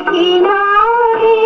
किनारे